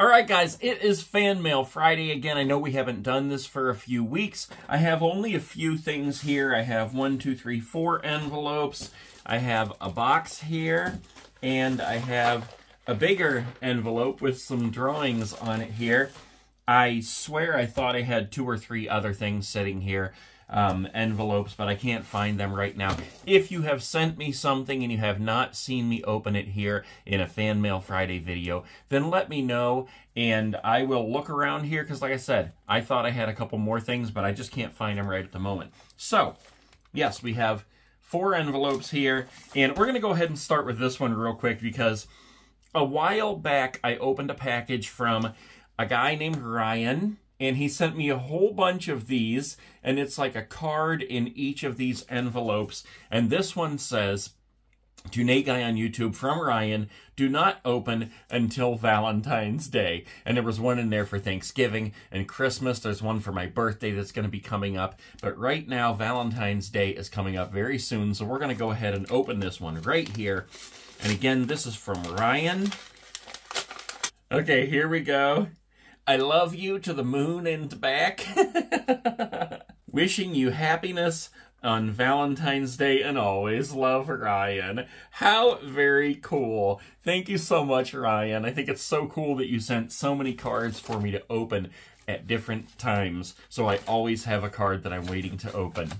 All right, guys, it is Fan Mail Friday again. I know we haven't done this for a few weeks. I have only a few things here. I have one, two, three, four envelopes. I have a box here, and I have a bigger envelope with some drawings on it here. I swear I thought I had two or three other things sitting here um, envelopes, but I can't find them right now. If you have sent me something and you have not seen me open it here in a Fan Mail Friday video, then let me know and I will look around here because like I said, I thought I had a couple more things, but I just can't find them right at the moment. So, yes, we have four envelopes here and we're going to go ahead and start with this one real quick because a while back I opened a package from a guy named Ryan and he sent me a whole bunch of these and it's like a card in each of these envelopes and this one says to Nate Guy on YouTube from Ryan, do not open until Valentine's Day. And there was one in there for Thanksgiving and Christmas. There's one for my birthday that's going to be coming up. But right now, Valentine's Day is coming up very soon. So we're going to go ahead and open this one right here. And again, this is from Ryan. Okay, here we go. I love you to the moon and back. Wishing you happiness on Valentine's Day and always love Ryan. How very cool. Thank you so much, Ryan. I think it's so cool that you sent so many cards for me to open at different times. So I always have a card that I'm waiting to open.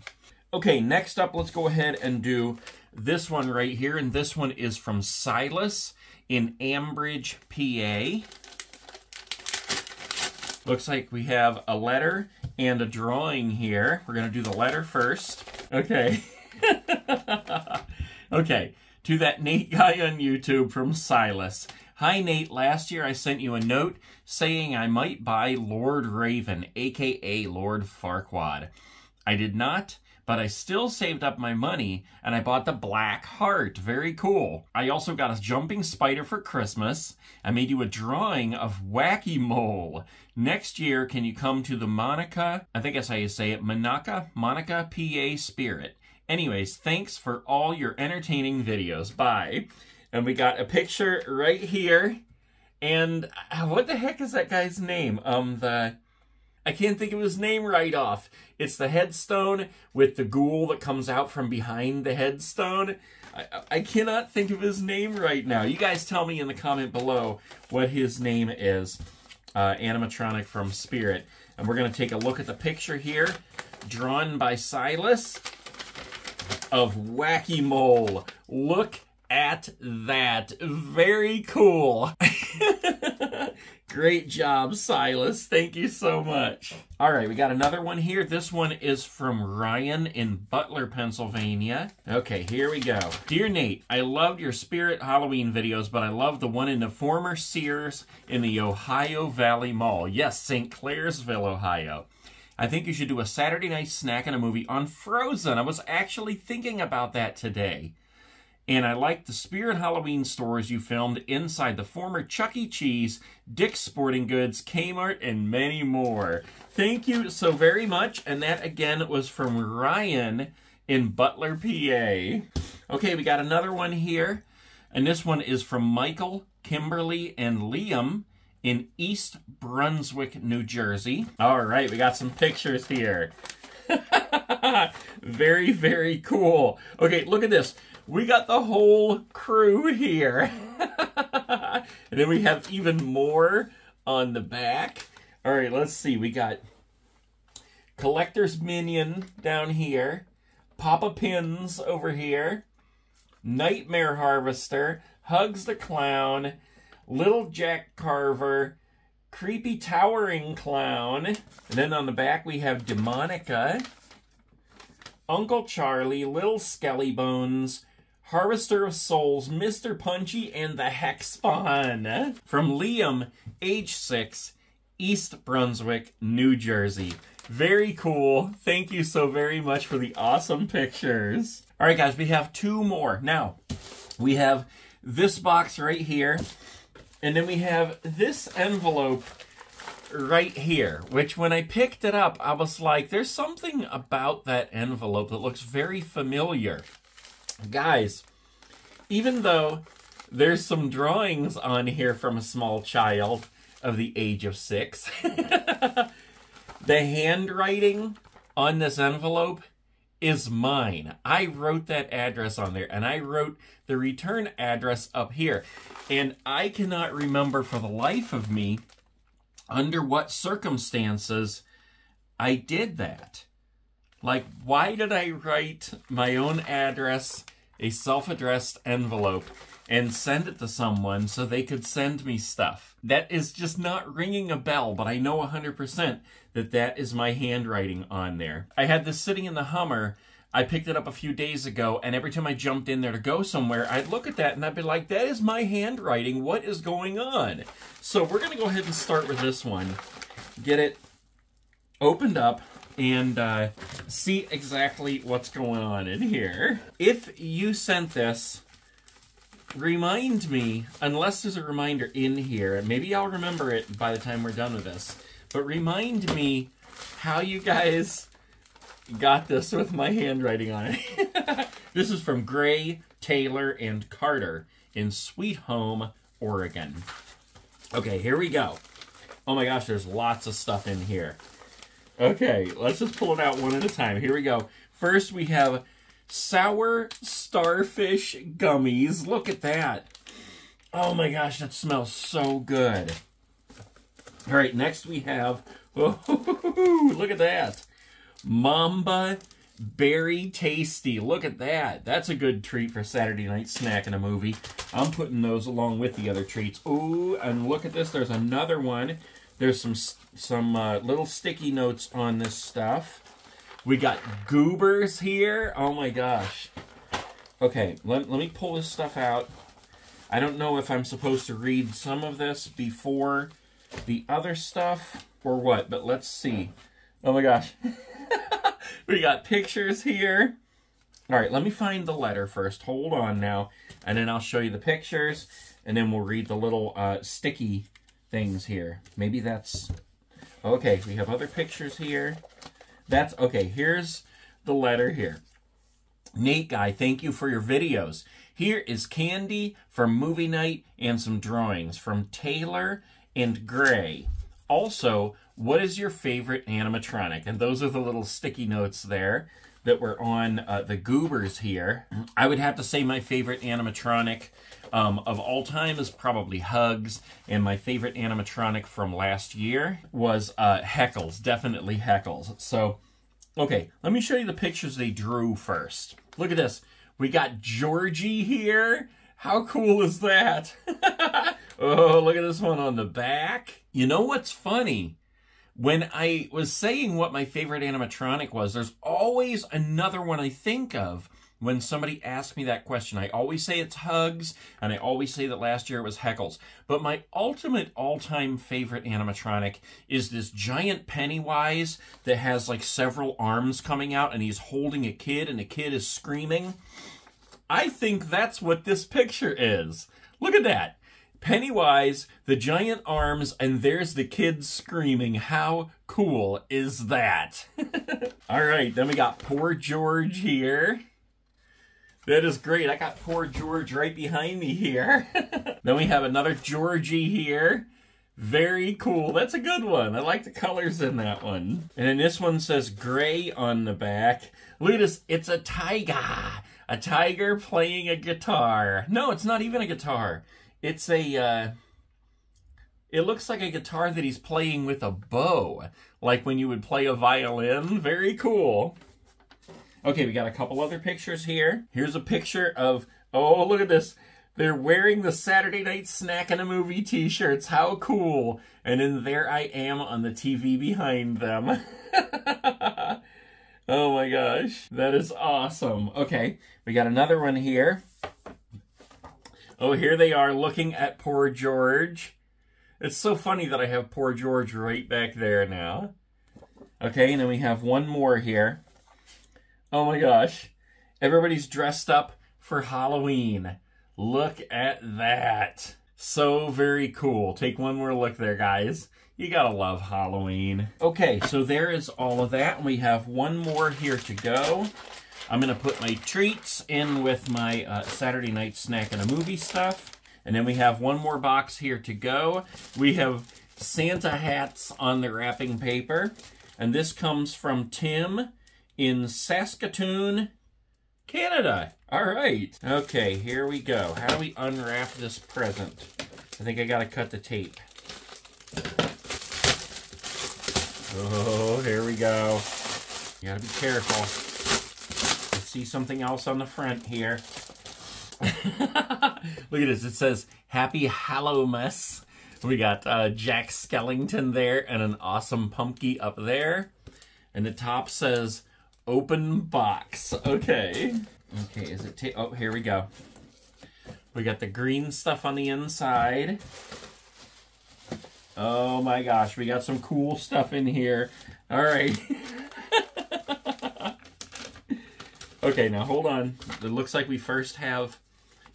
Okay, next up, let's go ahead and do this one right here. And this one is from Silas in Ambridge, PA. Looks like we have a letter and a drawing here. We're going to do the letter first. Okay. okay. To that Nate guy on YouTube from Silas. Hi, Nate. Last year I sent you a note saying I might buy Lord Raven, aka Lord Farquaad. I did not, but I still saved up my money and I bought the Black Heart. Very cool. I also got a jumping spider for Christmas. I made you a drawing of Wacky Mole. Next year, can you come to the Monica, I think that's how you say it, Monaca, Monica PA Spirit. Anyways, thanks for all your entertaining videos. Bye. And we got a picture right here. And uh, what the heck is that guy's name? Um, the I can't think of his name right off. It's the headstone with the ghoul that comes out from behind the headstone. I, I cannot think of his name right now. You guys tell me in the comment below what his name is. Uh, animatronic from Spirit. And we're going to take a look at the picture here, drawn by Silas, of Wacky Mole. Look at that. Very cool. Great job, Silas. Thank you so much. All right, we got another one here. This one is from Ryan in Butler, Pennsylvania. Okay, here we go. Dear Nate, I loved your Spirit Halloween videos, but I love the one in the former Sears in the Ohio Valley Mall. Yes, St. Clairsville, Ohio. I think you should do a Saturday night snack and a movie on Frozen. I was actually thinking about that today. And I like the Spirit Halloween stores you filmed inside the former Chuck E. Cheese, Dick's Sporting Goods, Kmart, and many more. Thank you so very much. And that again was from Ryan in Butler, PA. Okay, we got another one here. And this one is from Michael, Kimberly, and Liam in East Brunswick, New Jersey. All right, we got some pictures here. very, very cool. Okay, look at this we got the whole crew here. and then we have even more on the back. All right, let's see. We got Collector's Minion down here. Papa Pins over here. Nightmare Harvester. Hugs the Clown. Little Jack Carver. Creepy Towering Clown. And then on the back we have Demonica. Uncle Charlie, Little Skelly Bones, Harvester of Souls, Mr. Punchy, and the Hexspawn. From Liam, age 6, East Brunswick, New Jersey. Very cool. Thank you so very much for the awesome pictures. All right, guys, we have two more. Now, we have this box right here, and then we have this envelope right here, which when I picked it up, I was like, there's something about that envelope that looks very familiar. Guys, even though there's some drawings on here from a small child, of the age of six. the handwriting on this envelope is mine. I wrote that address on there and I wrote the return address up here. And I cannot remember for the life of me under what circumstances I did that. Like, why did I write my own address, a self-addressed envelope, and send it to someone so they could send me stuff? That is just not ringing a bell, but I know 100% that that is my handwriting on there. I had this sitting in the Hummer. I picked it up a few days ago, and every time I jumped in there to go somewhere, I'd look at that and I'd be like, that is my handwriting. What is going on? So we're going to go ahead and start with this one. Get it opened up and uh, see exactly what's going on in here. If you sent this, remind me, unless there's a reminder in here, maybe I'll remember it by the time we're done with this, but remind me how you guys got this with my handwriting on it. this is from Gray, Taylor, and Carter in Sweet Home, Oregon. Okay, here we go. Oh my gosh, there's lots of stuff in here. Okay, let's just pull it out one at a time. Here we go. First, we have sour starfish gummies. Look at that. Oh my gosh, that smells so good. All right, next we have, oh, look at that. Mamba Berry Tasty. Look at that. That's a good treat for Saturday night snack in a movie. I'm putting those along with the other treats. Ooh, and look at this. There's another one. There's some some uh, little sticky notes on this stuff. We got goobers here. Oh my gosh. Okay, let, let me pull this stuff out. I don't know if I'm supposed to read some of this before the other stuff or what, but let's see. Oh my gosh. we got pictures here. All right, let me find the letter first. Hold on now. And then I'll show you the pictures. And then we'll read the little uh, sticky things here. Maybe that's... Okay, we have other pictures here. That's... Okay, here's the letter here. Nate Guy, thank you for your videos. Here is candy from movie night and some drawings from Taylor and Gray. Also, what is your favorite animatronic? And those are the little sticky notes there that were on uh, the goobers here. I would have to say my favorite animatronic um, of all time is probably Hugs, and my favorite animatronic from last year was uh, Heckles, definitely Heckles. So, okay, let me show you the pictures they drew first. Look at this. We got Georgie here. How cool is that? oh, look at this one on the back. You know what's funny? When I was saying what my favorite animatronic was, there's always another one I think of when somebody asks me that question. I always say it's Hugs, and I always say that last year it was Heckles. But my ultimate all-time favorite animatronic is this giant Pennywise that has like several arms coming out, and he's holding a kid, and the kid is screaming. I think that's what this picture is. Look at that. Pennywise, the giant arms, and there's the kids screaming. How cool is that? All right, then we got poor George here. That is great. I got poor George right behind me here. then we have another Georgie here. Very cool. That's a good one. I like the colors in that one. And then this one says gray on the back. This. It's a tiger. A tiger playing a guitar. No, it's not even a guitar. It's a, uh, it looks like a guitar that he's playing with a bow. Like when you would play a violin. Very cool. Okay, we got a couple other pictures here. Here's a picture of, oh, look at this. They're wearing the Saturday Night Snack and a Movie t-shirts. How cool. And then there I am on the TV behind them. oh my gosh. That is awesome. Okay, we got another one here. Oh, here they are looking at poor George. It's so funny that I have poor George right back there now. Okay, and then we have one more here. Oh my gosh. Everybody's dressed up for Halloween. Look at that. So very cool. Take one more look there, guys. You gotta love Halloween. Okay, so there is all of that. We have one more here to go. I'm going to put my treats in with my uh, Saturday night snack and a movie stuff. And then we have one more box here to go. We have Santa hats on the wrapping paper. And this comes from Tim in Saskatoon, Canada. All right. Okay, here we go. How do we unwrap this present? I think I got to cut the tape. Oh, here we go. You got to be careful. See something else on the front here. Look at this. It says Happy Hallowmas. We got uh, Jack Skellington there and an awesome pumpkin up there. And the top says open box. Okay. Okay, is it? oh, here we go. We got the green stuff on the inside. Oh my gosh, we got some cool stuff in here. All right. okay, now hold on. It looks like we first have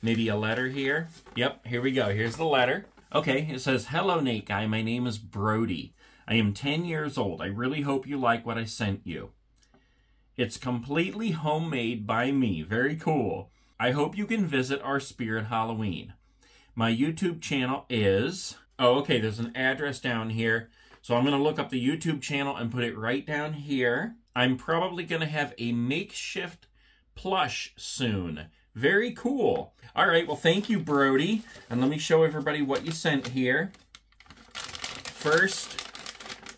maybe a letter here. Yep, here we go. Here's the letter. Okay, it says, Hello, Nate Guy. My name is Brody. I am 10 years old. I really hope you like what I sent you. It's completely homemade by me. Very cool. I hope you can visit our Spirit Halloween. My YouTube channel is. Oh, okay, there's an address down here. So I'm going to look up the YouTube channel and put it right down here. I'm probably going to have a makeshift plush soon. Very cool. All right, well, thank you, Brody. And let me show everybody what you sent here. First,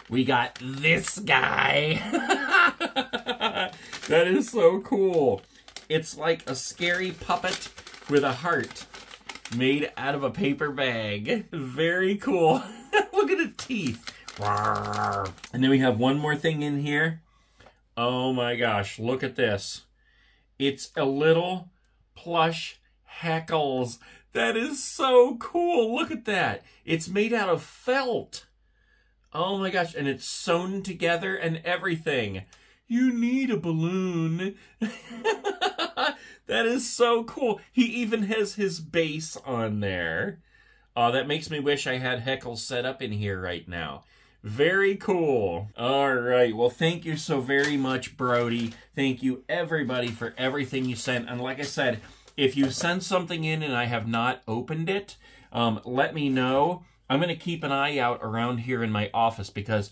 we got this guy. that is so cool. It's like a scary puppet with a heart made out of a paper bag. Very cool. Look at the teeth. And then we have one more thing in here. Oh my gosh, look at this. It's a little plush heckles. That is so cool. Look at that. It's made out of felt. Oh my gosh, and it's sewn together and everything. You need a balloon. that is so cool. He even has his base on there. Oh, that makes me wish I had Heckles set up in here right now. Very cool. All right. Well, thank you so very much, Brody. Thank you, everybody, for everything you sent. And like I said, if you send something in and I have not opened it, um, let me know. I'm going to keep an eye out around here in my office because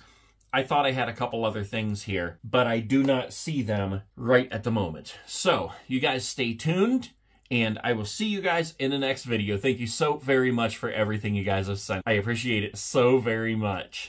I thought I had a couple other things here, but I do not see them right at the moment. So, you guys stay tuned, and I will see you guys in the next video. Thank you so very much for everything you guys have sent. I appreciate it so very much.